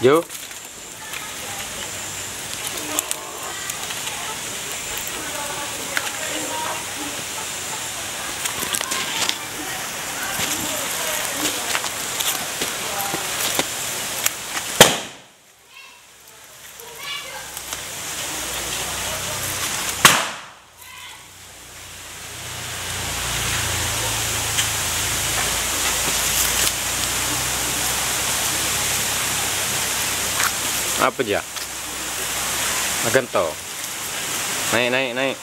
Yo. Apa aja? Makan to. Naik, naik, naik.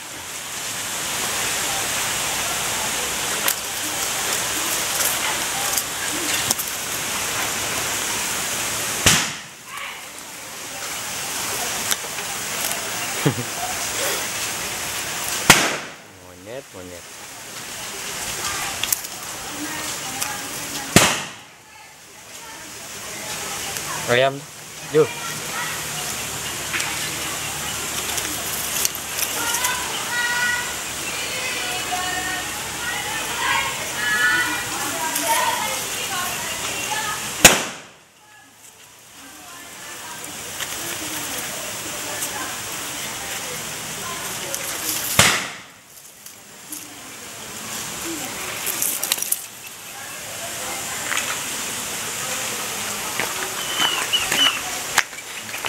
monyet, monyet. Ayam, yuk.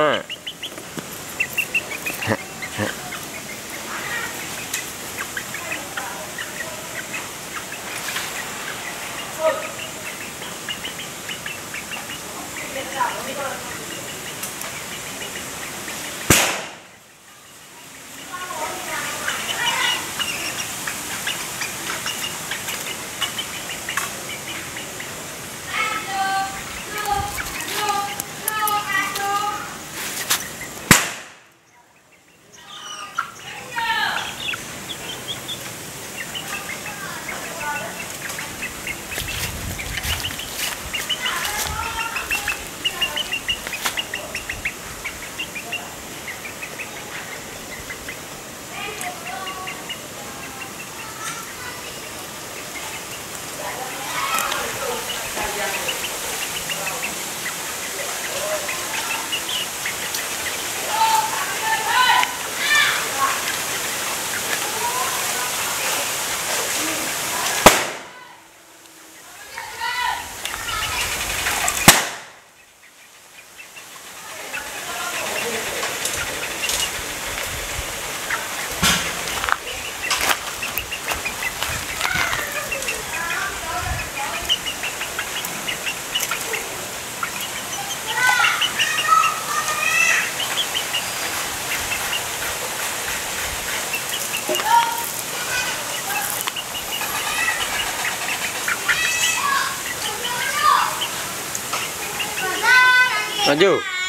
はい。Maju. Maju.